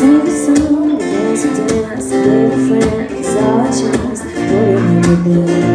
Sing a song, dance a dance, give a friend, it's our chance. what it you the